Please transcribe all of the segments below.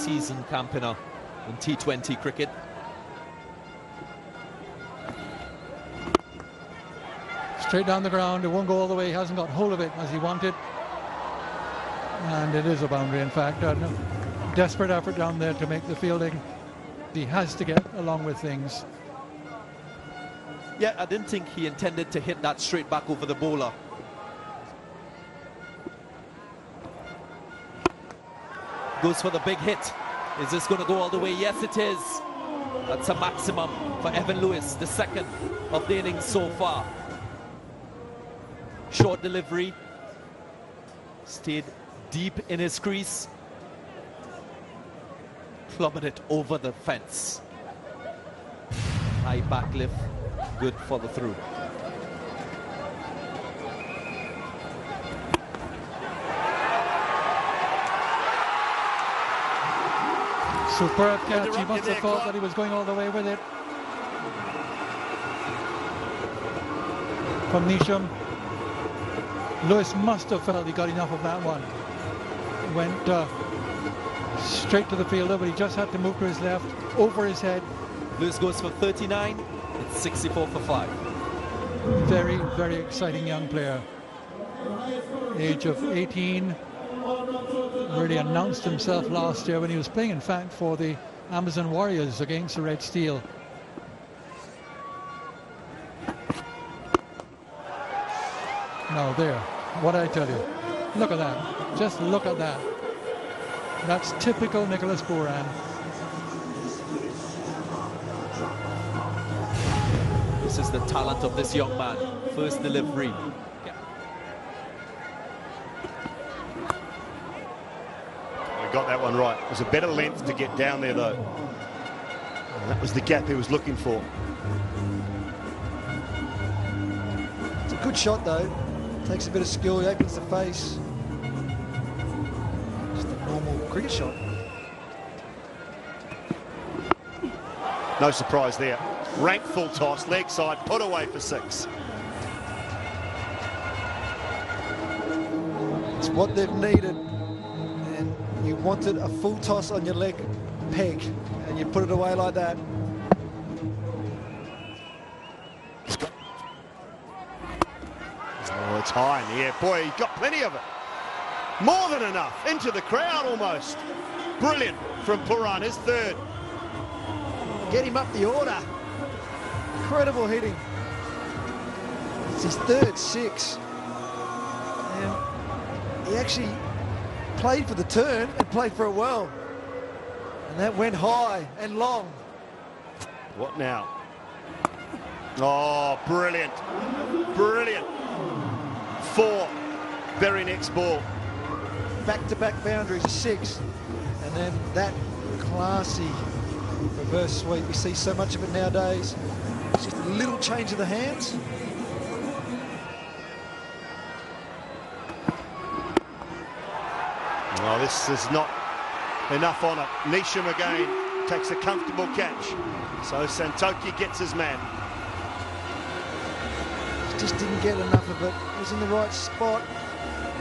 season campaigner in T20 cricket. Straight down the ground, it won't go all the way, he hasn't got hold of it as he wanted. And it is a boundary, in fact. A desperate effort down there to make the fielding. He has to get along with things. Yeah, I didn't think he intended to hit that straight back over the bowler. Goes for the big hit. Is this going to go all the way? Yes, it is. That's a maximum for Evan Lewis, the second of the innings so far. Short delivery. Stayed deep in his crease. Plummeted over the fence. High back lift. Good for the through. Superb catch. He must have thought that he was going all the way with it. From Neesham. Lewis must have felt he got enough of that one. Went uh, straight to the fielder, but he just had to move to his left, over his head. Lewis goes for 39. It's 64 for 5. Very, very exciting young player. Age of 18. Really announced himself last year when he was playing, in fact, for the Amazon Warriors against the Red Steel. Now there, what I tell you. Look at that. Just look at that. That's typical Nicholas Pooran. This is the talent of this young man. First delivery. Got that one right. It was a better length to get down there, though. And that was the gap he was looking for. It's a good shot, though. Takes a bit of skill. He opens the face. Just a normal cricket shot. No surprise there. Rank full toss, leg side, put away for six. It's what they've needed. Wanted a full toss on your leg peg, and you put it away like that. Oh, it's high in the air. Boy, he got plenty of it. More than enough. Into the crowd almost. Brilliant from Pooran, his third. Get him up the order. Incredible hitting. It's his third six. And he actually played for the turn and played for it well. And that went high and long. What now? Oh, brilliant. Brilliant. Four. Very next ball. Back-to-back boundaries, six. And then that classy reverse sweep. We see so much of it nowadays. It's just a little change of the hands. Oh, this is not enough on it. Neesham again takes a comfortable catch. So Santokie gets his man. Just didn't get enough of it. He was in the right spot,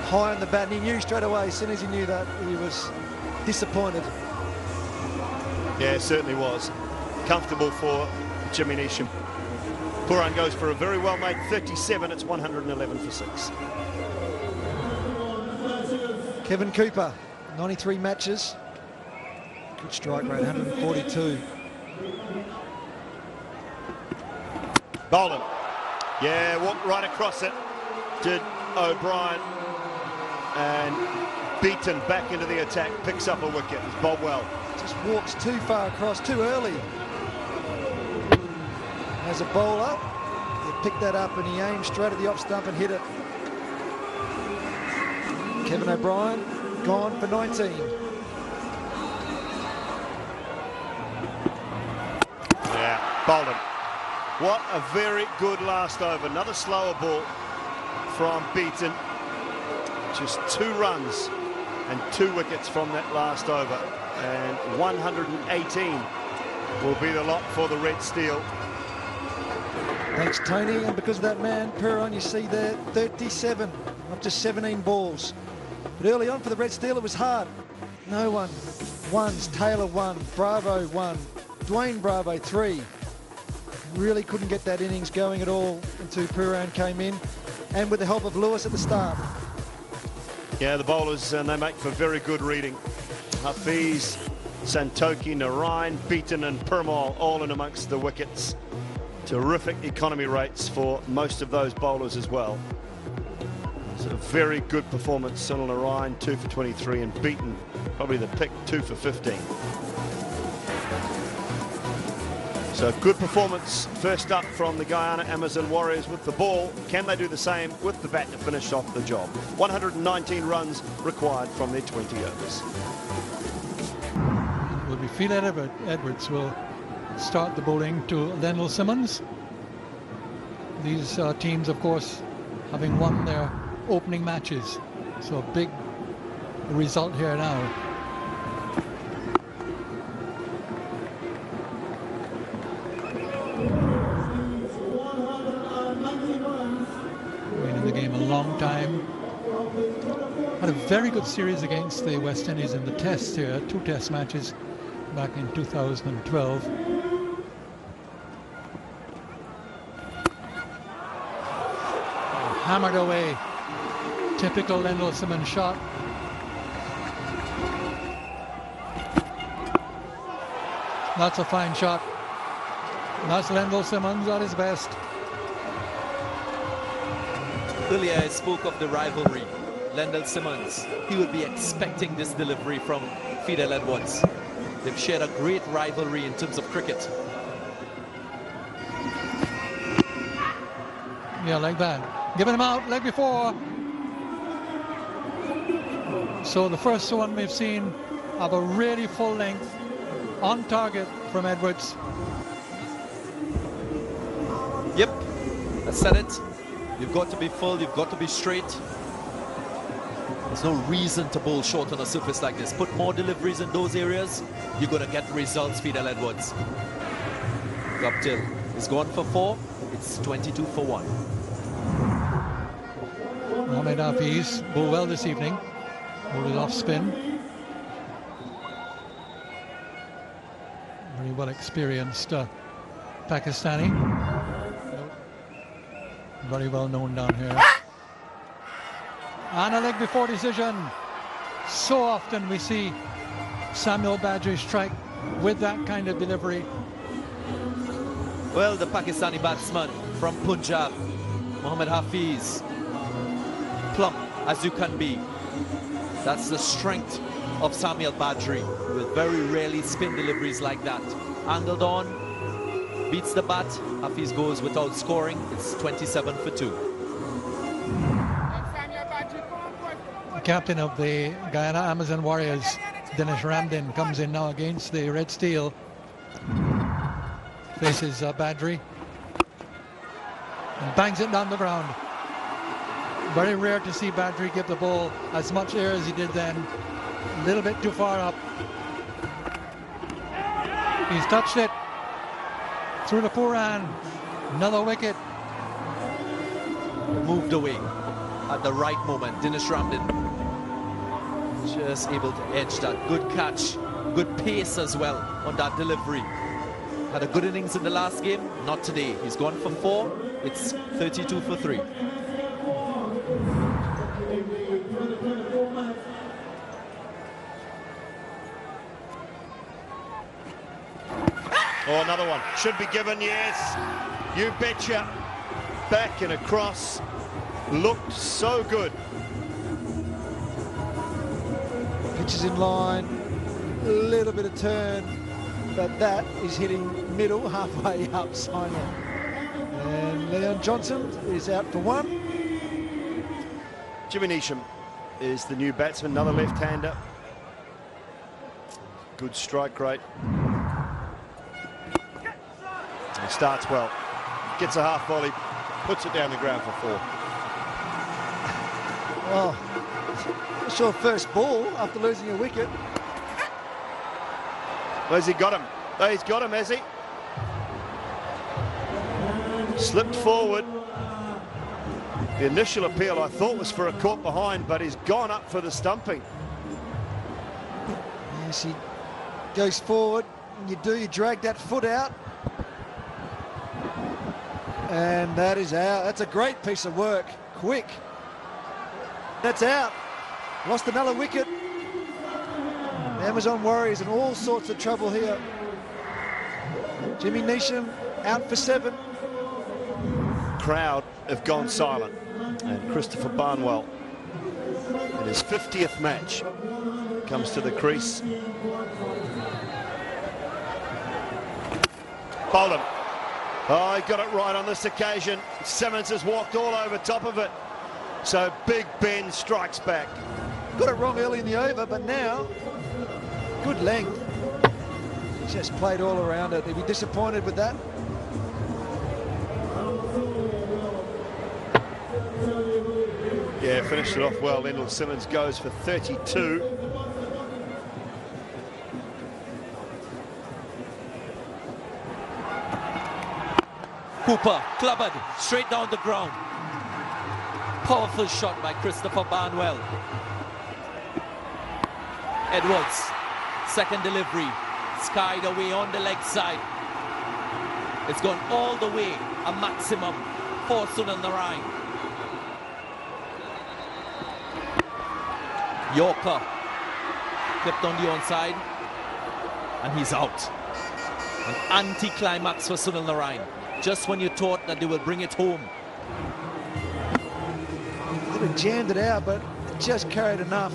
high on the bat, and he knew straight away, as soon as he knew that, he was disappointed. Yeah, it certainly was. Comfortable for Jimmy Nisham. Pooran goes for a very well-made 37. It's 111 for six. Kevon Cooper, 93 matches. Good strike rate, 142. Boland. Yeah, walked right across it. Did O'Brien. And Beaton back into the attack. Picks up a wicket. It's Bob well. Just walks too far across, too early. As a bowler, he picked that up and he aimed straight at the off stump and hit it. Kevin O'Brien gone for 19. Yeah, Bolden. What a very good last over. Another slower ball from Beaton. Just two runs and two wickets from that last over. And 118 will be the lot for the Red Steel. Thanks, Tony. And because of that man, Pooran, you see there, 37, up to 17 balls. But early on for the Red Steel, it was hard. No one ones, Taylor one, Bravo one, Dwayne Bravo three. Really couldn't get that innings going at all until Pooran came in. And with the help of Lewis at the start. Yeah, the bowlers, and they make for very good reading. Hafeez, Santokie, Narine, Beaton and Permaul all in amongst the wickets. Terrific economy rates for most of those bowlers as well. It's a very good performance. Sunil Narine, 2 for 23, and Beaton. probably the pick, 2 for 15. So good performance first up from the Guyana Amazon Warriors with the ball. Can they do the same with the bat to finish off the job? 119 runs required from their 20 overs. Will be Phil Edward, Edwards will start the bowling to Lendl Simmons. These uh, teams, of course, having won their opening matches. So a big result here now. Been in the game a long time. Had a very good series against the West Indies in the tests here, two test matches back in 2012. Hammered away. Typical Lendl Simmons shot. That's a fine shot. That's Lendl Simmons at his best. Earlier I spoke of the rivalry. Lendl Simmons, he would be expecting this delivery from Fidel Edwards. They've shared a great rivalry in terms of cricket. Yeah, like that. Giving him out like before. So the first one we've seen of a really full length on target from Edwards. Yep, I said it. You've got to be full, you've got to be straight. There's no reason to bowl short on a surface like this. Put more deliveries in those areas, you're going to get results, Fidel Edwards. Guptill is gone for four. It's 22 for one. Mohammad Hafeez bowled well this evening. It off spin. Very well experienced uh, Pakistani. Very well known down here. And a leg before decision. So often we see Samuel Badree strike with that kind of delivery. Well, the Pakistani batsman from Punjab, Mohammad Hafeez, plump as you can be. That's the strength of Samuel Badree. Will very rarely spin deliveries like that. Angled on, beats the bat. Hafeez goes without scoring. It's 27 for two. The captain of the Guyana Amazon Warriors, Dinesh Ramdin, comes in now against the Red Steel. Faces uh, Badree. And bangs it down the ground. Very rare to see Badree give the ball as much air as he did then. A little bit too far up. He's touched it. Through the Pooran. Another wicket. Moved away at the right moment. Dinesh Ramdin just able to edge that. Good catch, good pace as well on that delivery. Had a good innings in the last game, not today. He's gone for four. It's 32 for three. Oh, another one. Should be given, yes. You betcha. Back and across. Looked so good. Pitch is in line. A little bit of turn. But that is hitting middle, halfway up, sign And Leon Johnson is out for one. Jimmy Neesham is the new batsman, another left-hander. Good strike rate. Starts well. Gets a half volley, puts it down the ground for four. Oh, not your first ball after losing a wicket. Where's he got him? Oh, he's got him, has he? Slipped forward. The initial appeal I thought was for a caught behind, but he's gone up for the stumping. Yes, he goes forward. And you do, you drag that foot out. And that is out. That's a great piece of work. Quick. That's out. Lost another wicket. Amazon Warriors in all sorts of trouble here. Jimmy Neesham out for seven. Crowd have gone silent. And Christopher Barnwell, in his 50th match, comes to the crease. Bolden. Oh, he got it right on this occasion. Simmons has walked all over top of it. So Big Ben strikes back. Got it wrong early in the over, but now, good length. Just played all around it. He'd be disappointed with that. Yeah, finished it off well. Lendl Simmons goes for 32. Cooper, clubbed, straight down the ground. Powerful shot by Christopher Barnwell. Edwards, second delivery, skied away on the leg side. It's gone all the way, a maximum for Sunil Narine. Yorker clipped on the onside, and he's out. An anti-climax for Sunil Narine. Just when you thought that they will bring it home. Could have jammed it out, but it just carried enough.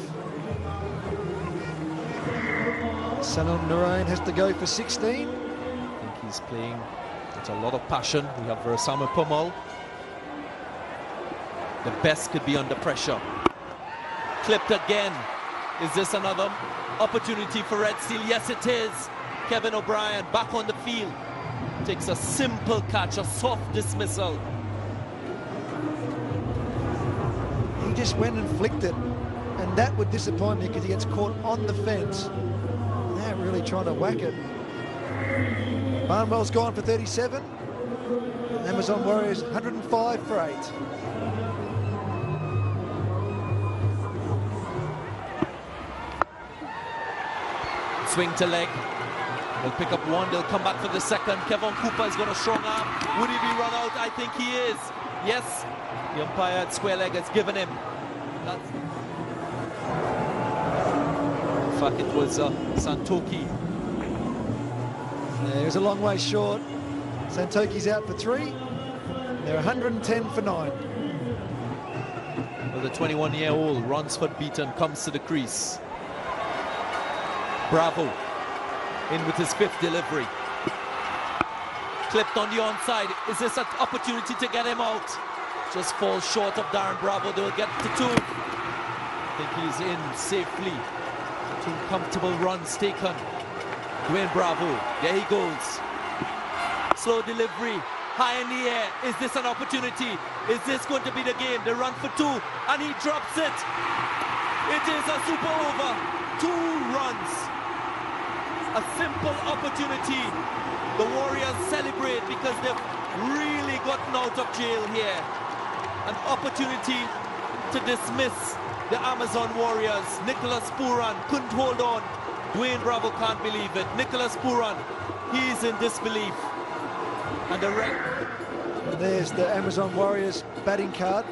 Sunil Narine has to go for 16. I think he's playing with a lot of passion. We have Veerasammy Permaul. The best could be under pressure. Clipped again. Is this another opportunity for Red Steel? Yes, it is. Kevin O'Brien back on the field. Takes a simple catch, a soft dismissal. He just went and flicked it. And that would disappoint me because he gets caught on the fence. Now really trying to whack it. Barnwell's gone for 37. Amazon Warriors 105 for 8. Swing to leg. They'll pick up one, they'll come back for the second. Kevon Cooper is going to strong arm. Would he be run out? I think he is. Yes. The umpire at square leg has given him. That's... In fact, it was uh, Santokie. Yeah, he was a long way short. Santokie's out for three. They're 110 for nine. Well, the 21-year-old Ronsford Beaton comes to the crease. Bravo in with his fifth delivery. Clipped on the onside. Is this an opportunity to get him out? Just falls short of Darren Bravo. They will get to two. I think he's in safely. Two comfortable runs taken. Dwayne Bravo. There he goes. Slow delivery. High in the air. Is this an opportunity? Is this going to be the game? The run for two. And he drops it. It is a super over. Two runs a simple opportunity. The Warriors celebrate because they've really gotten out of jail here. An opportunity to dismiss the Amazon Warriors. Nicholas Pooran couldn't hold on. Dwayne Bravo can't believe it. Nicholas Pooran, he's in disbelief. And the there's the Amazon Warriors batting card.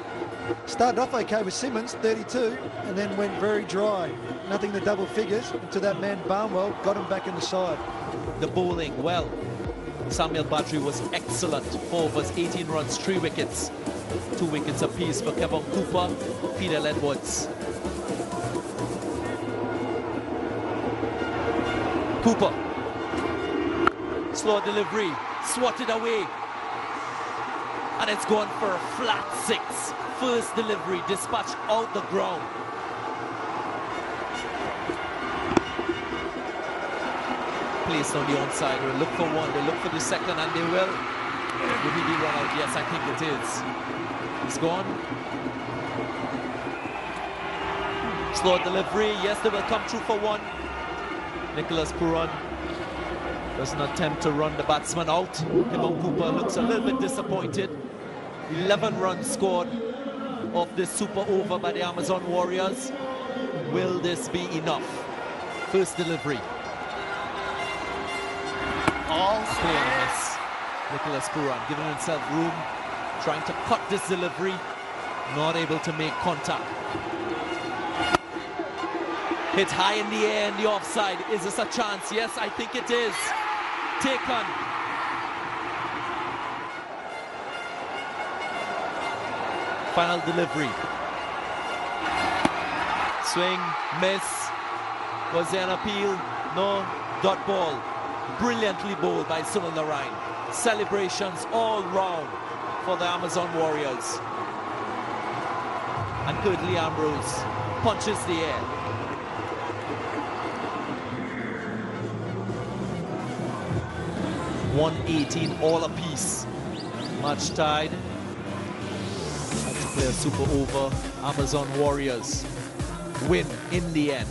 Started off okay with Simmons, 32, and then went very dry. Nothing to double figures until that man Barnwell got him back in the side. The bowling, well, Samuel Badree was excellent. Four overs, 18 runs, three wickets. Two wickets apiece for Kevon Cooper, Peter Edwards. Cooper. Slow delivery, swatted away. And it's gone for a flat six. First delivery, dispatched out the ground. Placed on the onside. They'll look for one, they look for the second, and they will. Will he be run out? Yes, I think it is. He's gone. Slow delivery. Yes, they will come through for one. Nicholas Pooran does not attempt to run the batsman out. Kevon Cooper looks a little bit disappointed. 11 runs scored of this super over by the Amazon Warriors. Will this be enough? First delivery. All miss. Nicholas Pooran giving himself room, trying to cut this delivery, not able to make contact. Hit high in the air in the offside. Is this a chance? Yes, I think it is. Taken. Final delivery. Swing, miss. Was there an appeal? No. Dot ball. Brilliantly bowled by Sunil Narine. Celebrations all round for the Amazon Warriors. And Curtly Ambrose punches the air. One eighteen all apiece. Match tied. To play a super over. Amazon Warriors win in the end.